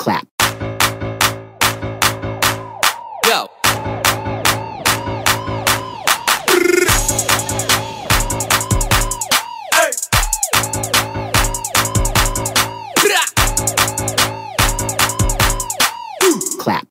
clap. Yo. Clap.